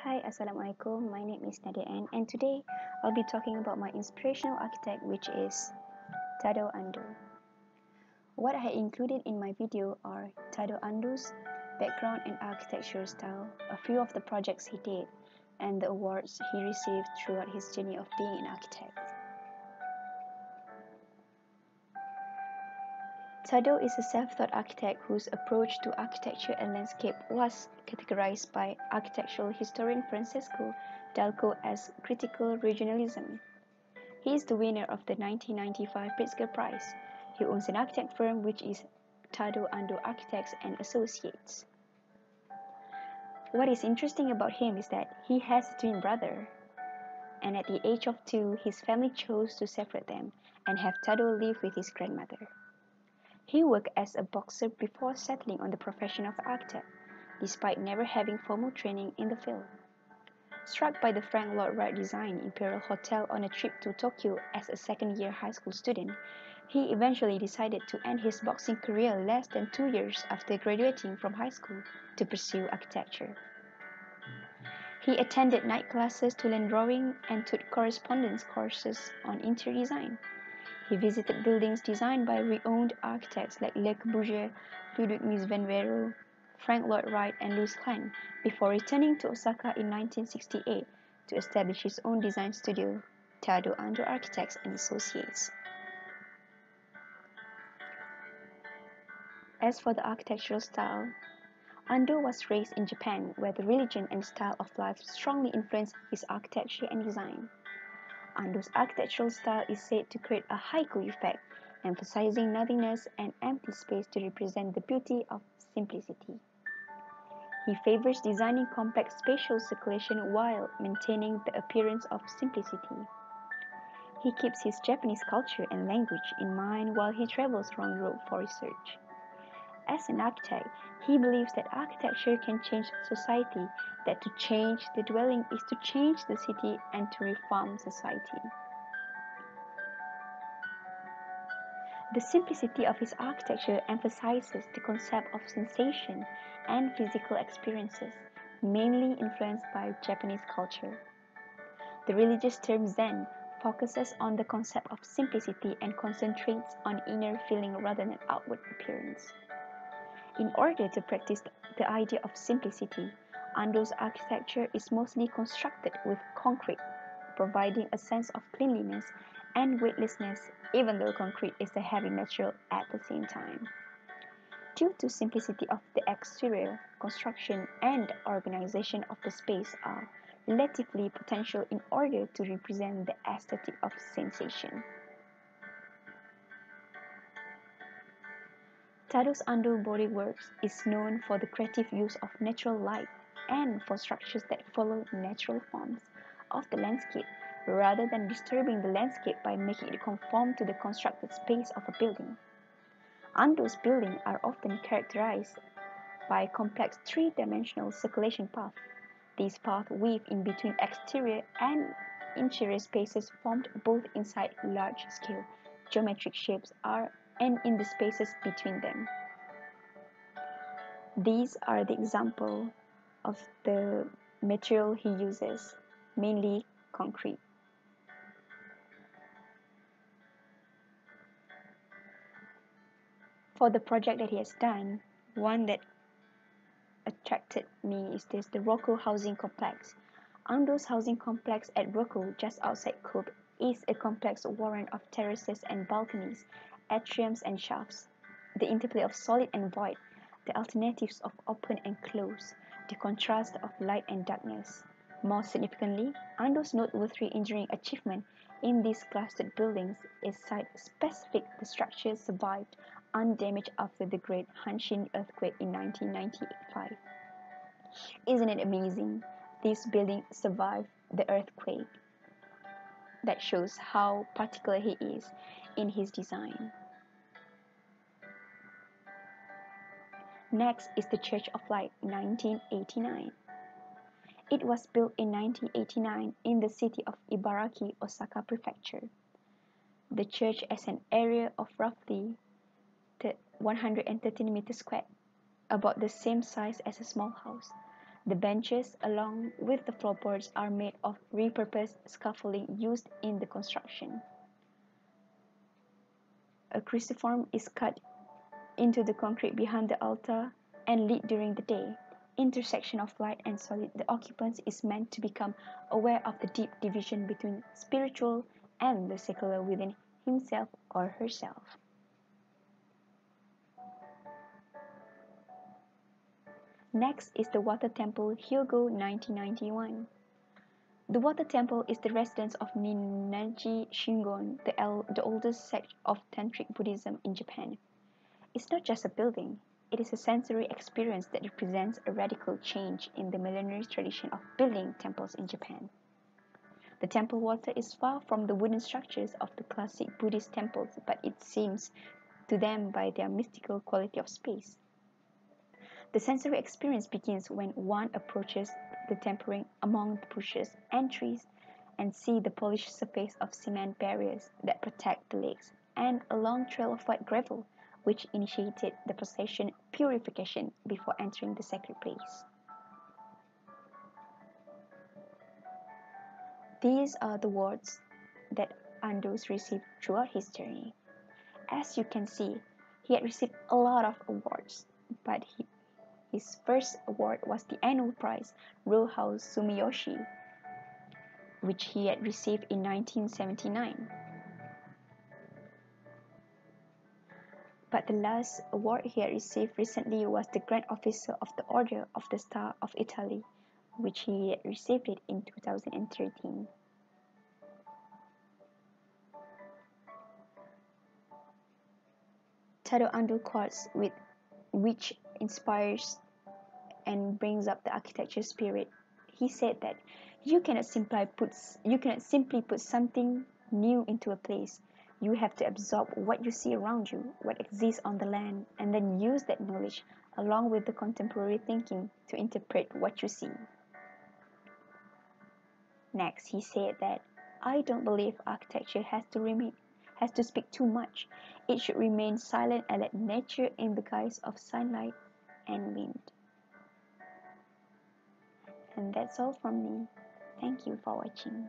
Hi, Assalamualaikum. My name is Nadia Ann, and today I'll be talking about my inspirational architect, which is Tadao Ando. What I included in my video are Tadao Ando's background and architectural style, a few of the projects he did, and the awards he received throughout his journey of being an architect. Tadao is a self-taught architect whose approach to architecture and landscape was categorized by architectural historian Francesco Dal Co as critical regionalism. He is the winner of the 1995 Pritzker Prize. He owns an architect firm which is Tadao Ando Architects and Associates. What is interesting about him is that he has a twin brother. And at the age of two, his family chose to separate them and have Tadao live with his grandmother. He worked as a boxer before settling on the profession of actor, despite never having formal training in the field. Struck by the Frank Lloyd Wright design Imperial Hotel on a trip to Tokyo as a second-year high school student, he eventually decided to end his boxing career less than two years after graduating from high school to pursue architecture. He attended night classes to learn drawing and took correspondence courses on interior design. He visited buildings designed by renowned architects like Le Corbusier, Ludwig Mies van Beers, Frank Lloyd Wright, and Louis Kahn before returning to Osaka in 1968 to establish his own design studio, Tadao Ando Architects and Associates. As for the architectural style, Ando was raised in Japan, where the religion and style of life strongly influenced his architecture and design. Ando's architectural style is said to create a haiku effect, emphasizing nothingness and empty space to represent the beauty of simplicity. He favors designing complex spatial circulation while maintaining the appearance of simplicity. He keeps his Japanese culture and language in mind while he travels around Europe for research. As an architect, he believes that architecture can change society, that to change the dwelling is to change the city and to reform society. The simplicity of his architecture emphasizes the concept of sensation and physical experiences, mainly influenced by Japanese culture. The religious term Zen focuses on the concept of simplicity and concentrates on inner feeling rather than outward appearance. In order to practice the idea of simplicity, Ando's architecture is mostly constructed with concrete, providing a sense of cleanliness and weightlessness, even though concrete is a heavy material at the same time. Due to simplicity of the exterior, construction and organization of the space are relatively potential in order to represent the aesthetic of sensation. Tadao's Ando Bodyworks is known for the creative use of natural light and for structures that follow natural forms of the landscape rather than disturbing the landscape by making it conform to the constructed space of a building. Ando's buildings are often characterized by complex three-dimensional circulation paths. These paths weave in between exterior and interior spaces formed both inside large-scale geometric shapes are and in the spaces between them. These are the example of the material he uses, mainly concrete. For the project that he has done, one that attracted me is this the Rokko Housing Complex. Ando's housing complex at Rokko, just outside Kobe, is a complex warren of terraces and balconies atriums and shafts, the interplay of solid and void, the alternatives of open and close, the contrast of light and darkness. More significantly, Ando's noteworthy engineering achievement in these clustered buildings is site-specific the structure survived undamaged after the Great Hanshin earthquake in 1995. Isn't it amazing? This building survived the earthquake. That shows how particular he is in his design. Next is the Church of Light 1989. It was built in 1989 in the city of Ibaraki, Osaka Prefecture. The church has an area of roughly 113 meters squared, about the same size as a small house. The benches, along with the floorboards, are made of repurposed scaffolding used in the construction. A cruciform is cut into the concrete behind the altar and lit during the day. Intersection of light and solid, the occupant is meant to become aware of the deep division between spiritual and the secular within himself or herself. Next is the Water Temple Hyogo 1991. The Water Temple is the residence of Ninnaji Shingon, the, el- the oldest sect of Tantric Buddhism in Japan. It's not just a building, it is a sensory experience that represents a radical change in the millenary tradition of building temples in Japan. The temple water is far from the wooden structures of the classic Buddhist temples, but it seems to them by their mystical quality of space. The sensory experience begins when one approaches the tempering among the bushes and trees and see the polished surface of cement barriers that protect the lakes and a long trail of white gravel which initiated the procession purification before entering the sacred place. These are the words that Andus received throughout his journey. As you can see, he had received a lot of awards, but he his first award was the annual prize Row House Sumiyoshi, which he had received in 1979. But the last award he had received recently was the Grand Officer of the Order of the Star of Italy, which he had received it in 2013. Tadao quartz with which inspires and brings up the architecture spirit. He said that you cannot simply put you cannot simply put something new into a place. You have to absorb what you see around you, what exists on the land, and then use that knowledge along with the contemporary thinking to interpret what you see. Next, he said that I don't believe architecture has to remain has to speak too much. It should remain silent and let nature in the guise of sunlight and wind. And that's all from me. Thank you for watching.